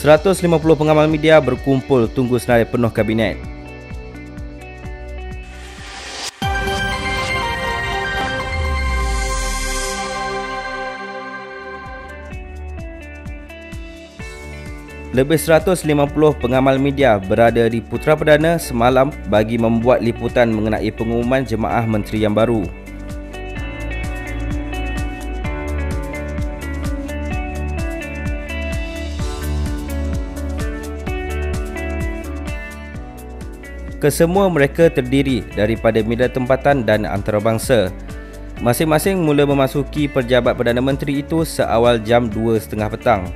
150 pengamal media berkumpul tunggu senarai penuh kabinet. Lebih 150 pengamal media berada di Putra Perdana semalam bagi membuat liputan mengenai pengumuman jemaah menteri yang baru. Kesemua mereka terdiri daripada media tempatan dan antarabangsa. Masing-masing mula memasuki pejabat Perdana Menteri itu seawal jam 2.30 petang.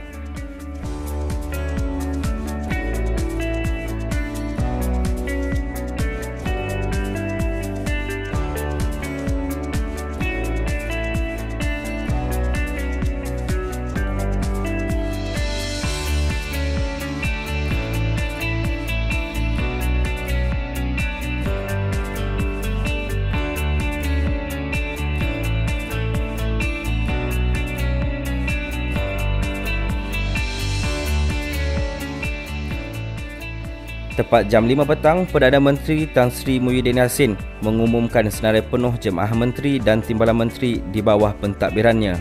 Tepat jam 5 petang, Perdana Menteri Tan Sri Muhyiddin Yassin mengumumkan senarai penuh jemaah menteri dan timbalan menteri di bawah pentadbirannya.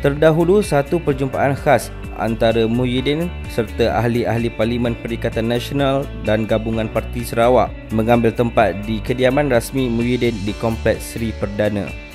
Terdahulu satu perjumpaan khas antara Muhyiddin serta ahli-ahli Parlimen Perikatan Nasional dan Gabungan Parti Sarawak mengambil tempat di kediaman rasmi Muhyiddin di Kompleks Sri Perdana.